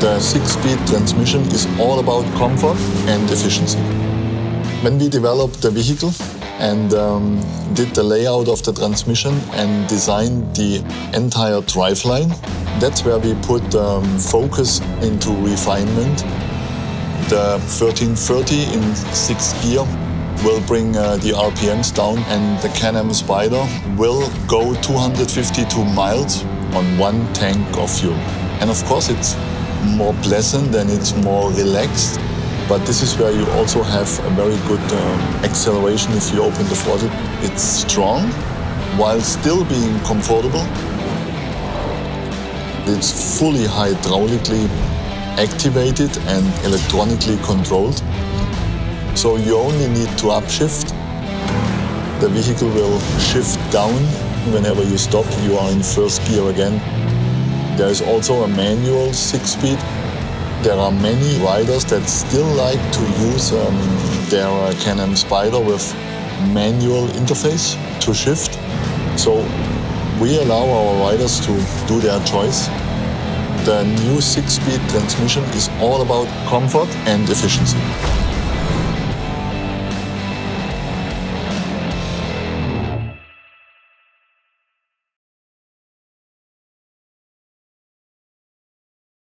The six-speed transmission is all about comfort and efficiency. When we developed the vehicle and um, did the layout of the transmission and designed the entire driveline, that's where we put um, focus into refinement. The 1330 in sixth gear will bring uh, the RPMs down and the Can-Am Spyder will go 252 miles on one tank of fuel. And of course it's more pleasant and it's more relaxed, but this is where you also have a very good uh, acceleration if you open the throttle. It's strong while still being comfortable. It's fully hydraulically activated and electronically controlled. So you only need to upshift. The vehicle will shift down whenever you stop. You are in first gear again. There is also a manual six-speed. There are many riders that still like to use um, their uh, Can-Am Spyder with manual interface to shift. So we allow our riders to do their choice. The new six-speed transmission is all about comfort and efficiency.